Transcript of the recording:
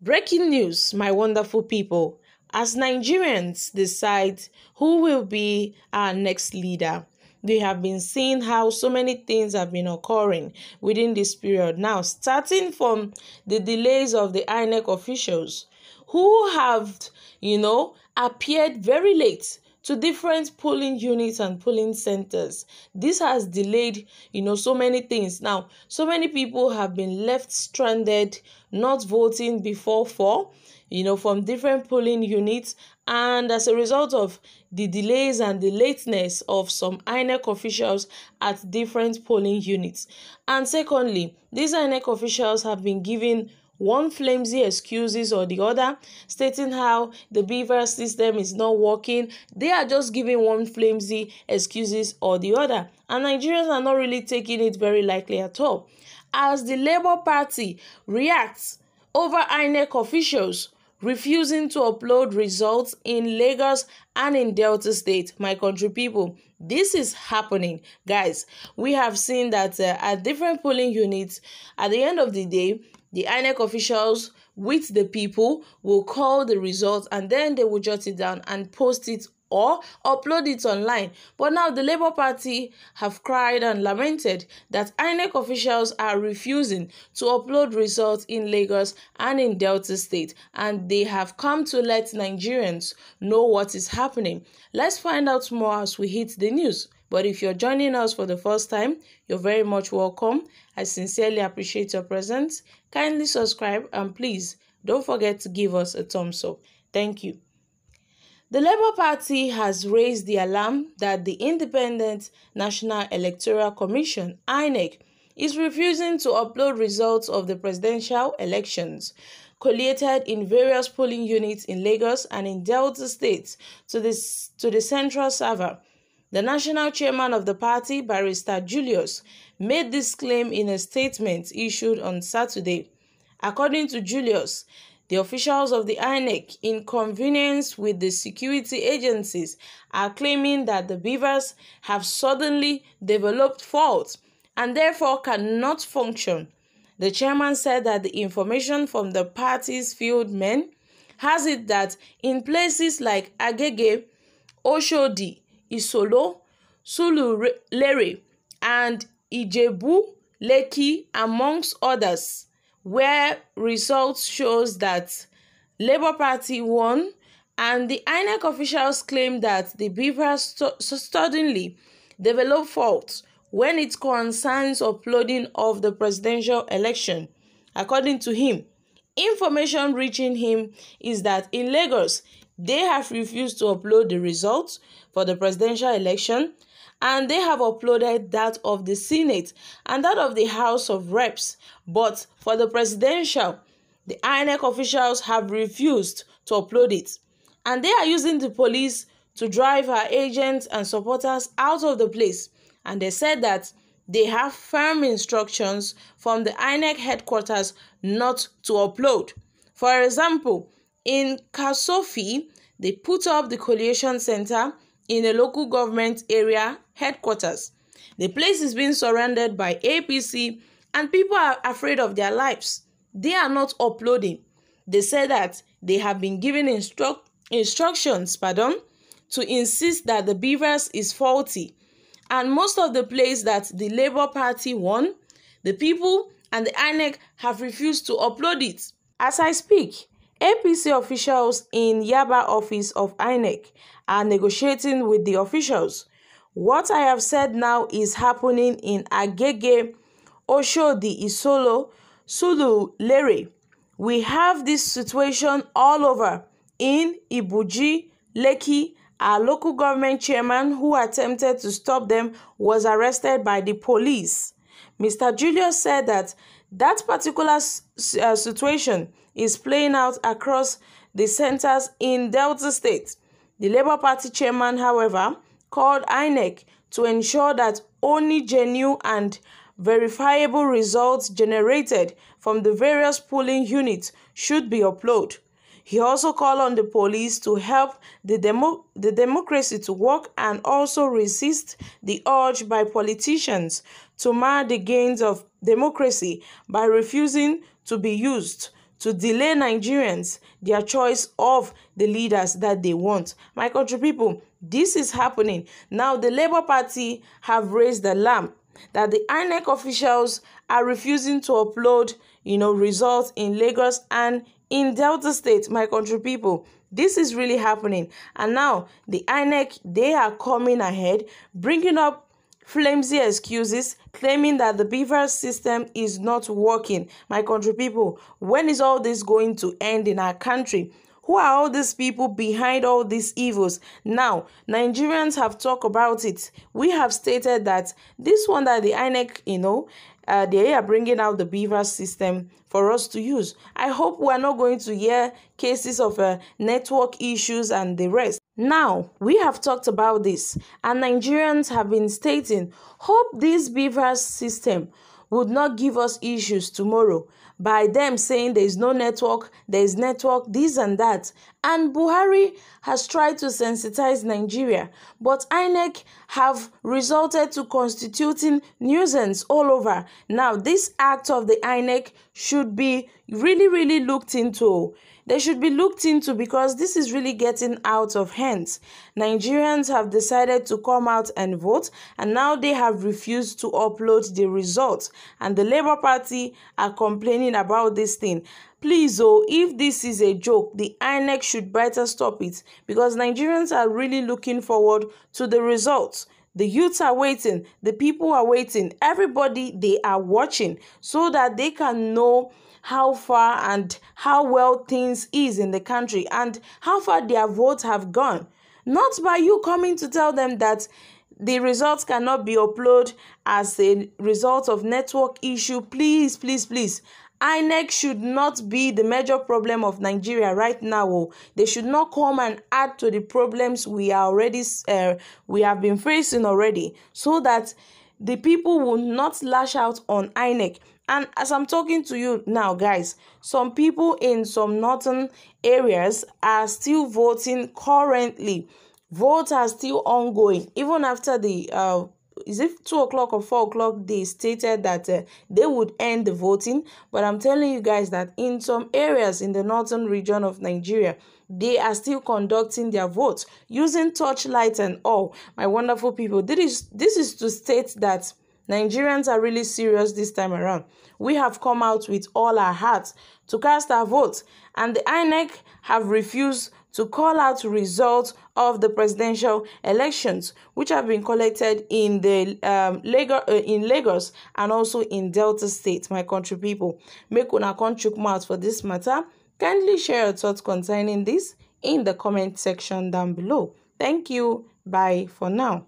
Breaking news, my wonderful people. As Nigerians decide who will be our next leader, we have been seeing how so many things have been occurring within this period. Now, starting from the delays of the INEC officials who have, you know, appeared very late to different polling units and polling centers. This has delayed, you know, so many things. Now, so many people have been left stranded, not voting before four, you know, from different polling units. And as a result of the delays and the lateness of some INEC officials at different polling units. And secondly, these INEC officials have been given one flimsy excuses or the other, stating how the beaver system is not working. They are just giving one flimsy excuses or the other. And Nigerians are not really taking it very likely at all. As the Labour Party reacts over INEC officials refusing to upload results in Lagos and in Delta State, my country people. This is happening, guys. We have seen that uh, at different polling units, at the end of the day, the INEC officials with the people will call the results and then they will jot it down and post it or upload it online. But now the Labour Party have cried and lamented that INEC officials are refusing to upload results in Lagos and in Delta State and they have come to let Nigerians know what is happening. Let's find out more as we hit the news. But if you're joining us for the first time, you're very much welcome. I sincerely appreciate your presence. Kindly subscribe and please don't forget to give us a thumbs up. Thank you. The Labour Party has raised the alarm that the Independent National Electoral Commission (INEC) is refusing to upload results of the presidential elections collated in various polling units in Lagos and in Delta states to the, to the central server the national chairman of the party, Barrister Julius, made this claim in a statement issued on Saturday. According to Julius, the officials of the INEC, in convenience with the security agencies, are claiming that the BVAS have suddenly developed faults and therefore cannot function. The chairman said that the information from the party's field men has it that in places like Agege, Oshodi, Isolo, Surulere, and Ibeju-Lekki amongst others, where results shows that Labour Party won and the INEC officials claim that the BVAS st suddenly developed faults when it concerns uploading of the presidential election. According to him, information reaching him is that in Lagos, they have refused to upload the results for the presidential election and they have uploaded that of the Senate and that of the House of Reps. But for the presidential, the INEC officials have refused to upload it. And they are using the police to drive our agents and supporters out of the place. And they said that they have firm instructions from the INEC headquarters not to upload. For example, in Kosofe, they put up the collation center in a local government area headquarters. The place is being surrounded by APC and people are afraid of their lives. They are not uploading. They say that they have been given instru instructions pardon, to insist that the BVAS is faulty. And most of the place that the Labour Party won, the people and the INEC have refused to upload it. As I speak, APC officials in Yaba office of INEC are negotiating with the officials. What I have said now is happening in Agege, Oshodi, Isolo, Sulu, Lere. We have this situation all over in Ibuji, Lekki. Our local government chairman who attempted to stop them was arrested by the police. Mr. Julius said that that particular uh, situation is playing out across the centers in Delta State. The Labour Party chairman, however, called INEC to ensure that only genuine and verifiable results generated from the various polling units should be uploaded. He also called on the police to help the, demo the democracy to work and also resist the urge by politicians to mar the gains of democracy by refusing to be used to delay Nigerians their choice of the leaders that they want. My country people, this is happening. Now the Labour Party have raised the lamp that the INEC officials are refusing to upload, you know, results in Lagos and in Delta State, my country people. This is really happening. And now the INEC, they are coming ahead, bringing up flimsy excuses claiming that the BVAS system is not working. My country people, when is all this going to end in our country? Who are all these people behind all these evils? Now, Nigerians have talked about it. We have stated that this one that the INEC, you know, uh, they are bringing out the BVAS system for us to use. I hope we are not going to hear cases of uh, network issues and the rest. Now, we have talked about this, and Nigerians have been stating, hope this BVAS system would not give us issues tomorrow by them saying there is no network, there is network, this and that. And Buhari has tried to sensitize Nigeria, but INEC have resulted to constituting nuisance all over. Now, this act of the INEC should be really, really looked into they should be looked into because this is really getting out of hand. Nigerians have decided to come out and vote and now they have refused to upload the results and the Labour Party are complaining about this thing. Please oh, if this is a joke, the INEC should better stop it because Nigerians are really looking forward to the results. The youths are waiting, the people are waiting, everybody they are watching so that they can know how far and how well things is in the country and how far their votes have gone. Not by you coming to tell them that the results cannot be uploaded as a result of network issue. Please, please, please. INEC should not be the major problem of Nigeria right now. Oh. They should not come and add to the problems we are already uh, we have been facing already, so that the people will not lash out on INEC. And as I'm talking to you now, guys, some people in some northern areas are still voting currently. Votes are still ongoing, even after the uh, is it two o'clock or four o'clock they stated that uh, they would end the voting. But i'm telling you guys that in some areas in the northern region of nigeria they are still conducting their votes using torchlight and all. My wonderful people this is this is to state that Nigerians are really serious this time around. We have come out with all our hearts to cast our votes, and the INEC have refused to call out results of the presidential elections, which have been collected in the um, Lagos, uh, in Lagos and also in Delta State, my country people. Make una chook mouth for this matter. Kindly share your thoughts concerning this in the comment section down below. Thank you. Bye for now.